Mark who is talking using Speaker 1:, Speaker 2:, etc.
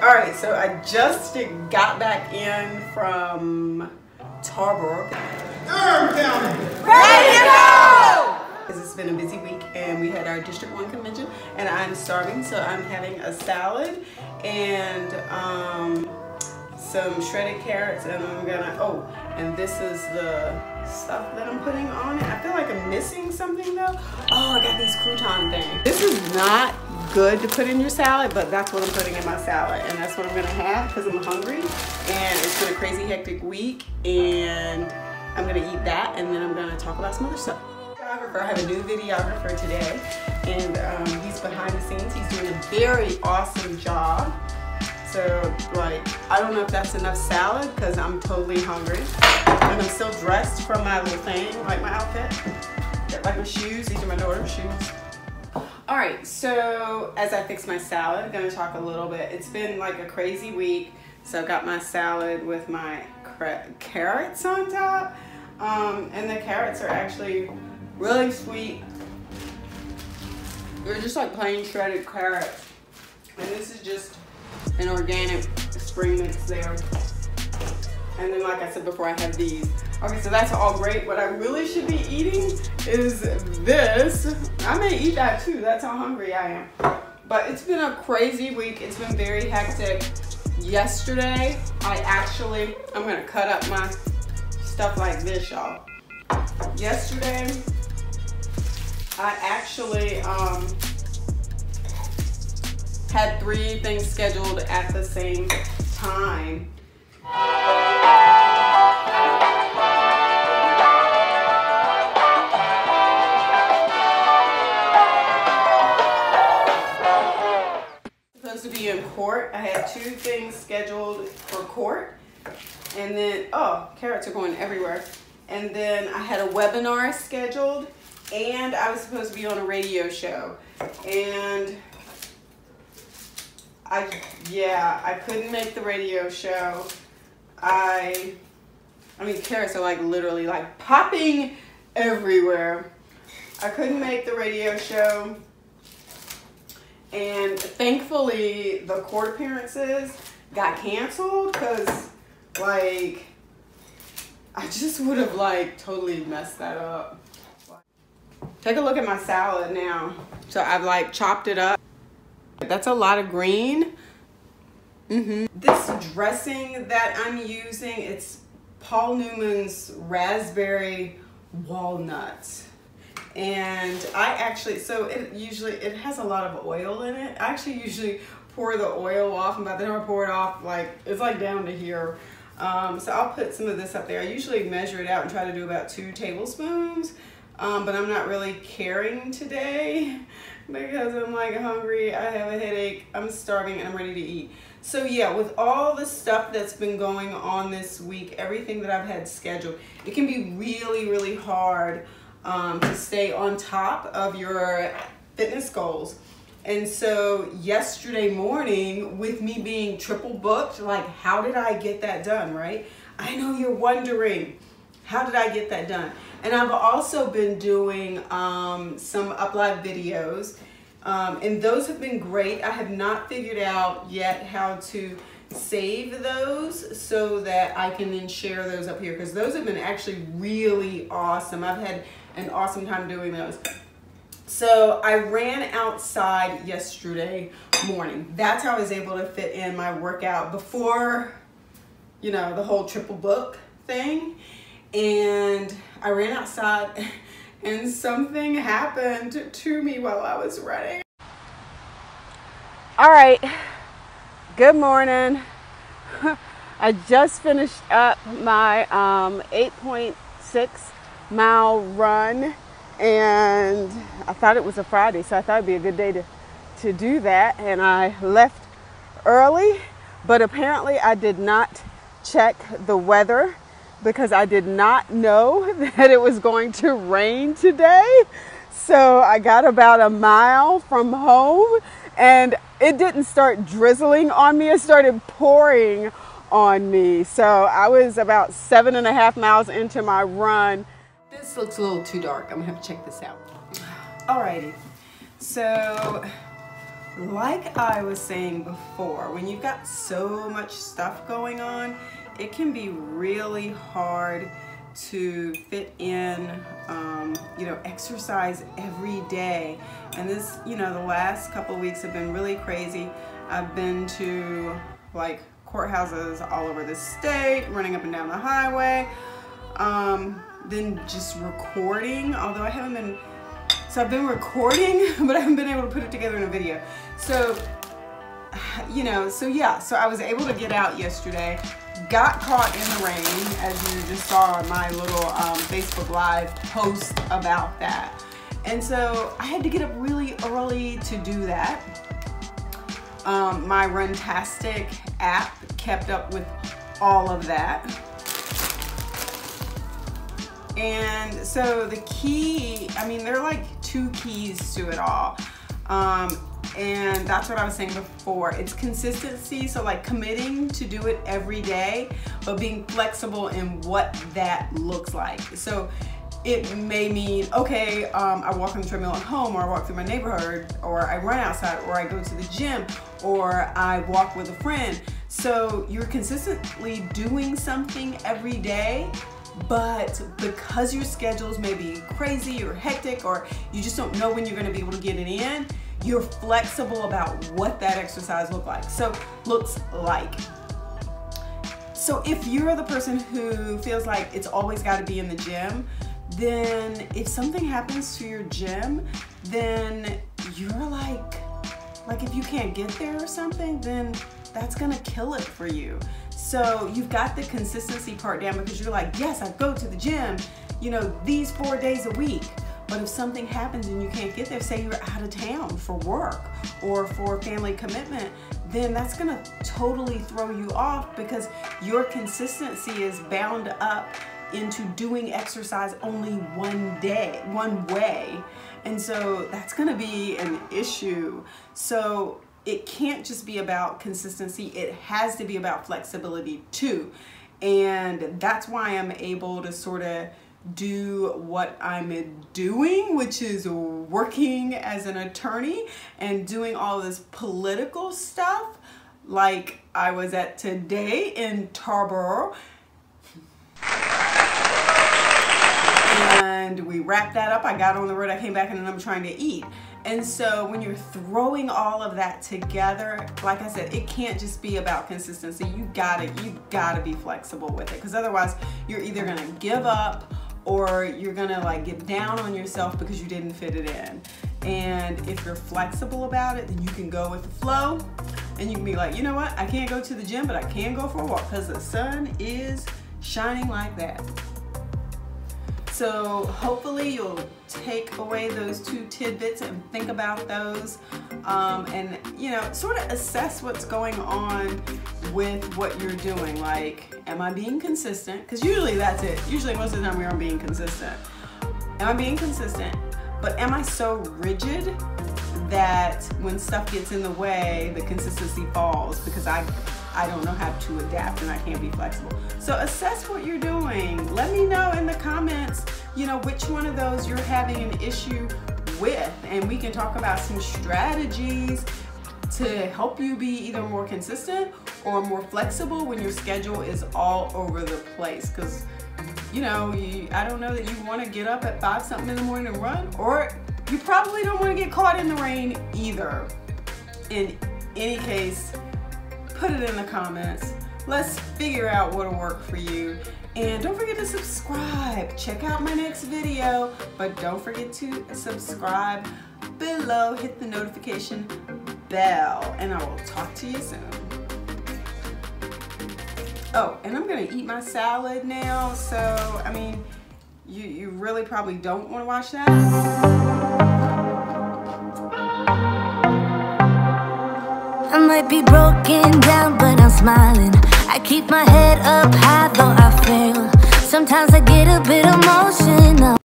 Speaker 1: All right, so I just got back in from Tarboro.
Speaker 2: Durham County.
Speaker 1: Ready to go! Because it's been a busy week and we had our District 1 convention and I'm starving so I'm having a salad and um, some shredded carrots and I'm gonna, oh, and this is the stuff that I'm putting on it. I feel like I'm missing something though. Oh, I got these crouton things. This is not good to put in your salad, but that's what I'm putting in my salad and that's what I'm gonna have because I'm hungry and it's been a crazy hectic week and I'm gonna eat that and then I'm gonna talk about some other stuff. I have a new videographer today and um, he's behind the scenes. He's doing a very awesome job. So like, I don't know if that's enough salad because I'm totally hungry. And I'm still dressed from my little thing, like my outfit. Like my shoes, these are my daughter's shoes. All right, so as I fix my salad, I'm gonna talk a little bit. It's been like a crazy week. So I've got my salad with my carrots on top. Um, and the carrots are actually really sweet. They're just like plain shredded carrots. And this is just an organic spring mix there. And then like I said before, I have these. Okay, so that's all great. What I really should be eating is this. I may eat that too. That's how hungry I am. But it's been a crazy week. It's been very hectic. Yesterday, I actually, I'm gonna cut up my stuff like this, y'all. Yesterday, I actually um, had three things scheduled at the same time. Supposed to be in court. I had two things scheduled for court. And then, oh, carrots are going everywhere. And then I had a webinar scheduled and I was supposed to be on a radio show. And I, yeah, I couldn't make the radio show. I, I mean, carrots are like literally like popping everywhere. I couldn't make the radio show. And thankfully, the court appearances got canceled because, like, I just would have, like, totally messed that up. Take a look at my salad now. So I've, like, chopped it up. That's a lot of green. Mm -hmm. This dressing that I'm using, it's Paul Newman's raspberry walnuts. And I actually, so it usually, it has a lot of oil in it. I actually usually pour the oil off and by the time I pour it off, like, it's like down to here. Um, so I'll put some of this up there. I usually measure it out and try to do about two tablespoons. Um, but I'm not really caring today because I'm like hungry, I have a headache, I'm starving, and I'm ready to eat. So yeah, with all the stuff that's been going on this week, everything that I've had scheduled, it can be really, really hard um, to stay on top of your fitness goals. And so yesterday morning, with me being triple booked, like how did I get that done, right? I know you're wondering, how did I get that done? And I've also been doing um, some upload videos um, and those have been great. I have not figured out yet how to save those so that I can then share those up here because those have been actually really awesome. I've had an awesome time doing those. So I ran outside yesterday morning. That's how I was able to fit in my workout before, you know, the whole triple book thing. And I ran outside and something happened to me while I was running. All right, good morning. I just finished up my um, 8.6 mile run and I thought it was a Friday, so I thought it'd be a good day to, to do that. And I left early, but apparently I did not check the weather because I did not know that it was going to rain today. So I got about a mile from home and it didn't start drizzling on me, it started pouring on me. So I was about seven and a half miles into my run. This looks a little too dark. I'm gonna have to check this out. Alrighty, so like I was saying before, when you've got so much stuff going on, it can be really hard to fit in, um, you know, exercise every day. And this, you know, the last couple weeks have been really crazy. I've been to like courthouses all over the state, running up and down the highway, um, then just recording, although I haven't been, so I've been recording, but I haven't been able to put it together in a video. So, you know, so yeah, so I was able to get out yesterday, got caught in the rain, as you just saw my little um, Facebook Live post about that. And so I had to get up really early to do that. Um, my Runtastic app kept up with all of that. And so the key, I mean, there are like two keys to it all. Um, and that's what I was saying before. It's consistency, so like committing to do it every day, but being flexible in what that looks like. So it may mean, okay, um, I walk on the treadmill at home, or I walk through my neighborhood, or I run outside, or I go to the gym, or I walk with a friend. So you're consistently doing something every day, but because your schedules may be crazy or hectic, or you just don't know when you're gonna be able to get it in, you're flexible about what that exercise look like. So looks like. So if you're the person who feels like it's always got to be in the gym, then if something happens to your gym, then you're like, like if you can't get there or something, then that's gonna kill it for you. So you've got the consistency part down because you're like, yes, I go to the gym, you know, these four days a week. But if something happens and you can't get there, say you're out of town for work or for family commitment, then that's gonna totally throw you off because your consistency is bound up into doing exercise only one day, one way. And so that's gonna be an issue. So it can't just be about consistency, it has to be about flexibility too. And that's why I'm able to sort of do what I'm doing, which is working as an attorney and doing all this political stuff like I was at today in Tarboro. And we wrapped that up. I got on the road, I came back and I'm trying to eat. And so when you're throwing all of that together, like I said, it can't just be about consistency. You gotta, you gotta be flexible with it because otherwise you're either gonna give up or you're gonna like get down on yourself because you didn't fit it in. And if you're flexible about it, then you can go with the flow and you can be like, you know what, I can't go to the gym, but I can go for a walk because the sun is shining like that. So hopefully you'll take away those two tidbits and think about those um, and you know sort of assess what's going on with what you're doing. Like am I being consistent? Because usually that's it. Usually most of the time we aren't being consistent. Am I being consistent? But am I so rigid that when stuff gets in the way the consistency falls? Because I I don't know how to adapt and I can't be flexible. So assess what you're doing. Let me know in the comments, you know, which one of those you're having an issue with and we can talk about some strategies to help you be either more consistent or more flexible when your schedule is all over the place because you know you, I don't know that you want to get up at five something in the morning and run or you probably don't want to get caught in the rain either in any case put it in the comments. Let's figure out what'll work for you. And don't forget to subscribe. Check out my next video, but don't forget to subscribe below. Hit the notification bell, and I will talk to you soon. Oh, and I'm gonna eat my salad now, so, I mean, you, you really probably don't wanna watch that.
Speaker 3: I might be broken down, but I'm smiling. I keep my head up high, though I fail. Sometimes I get a bit emotional.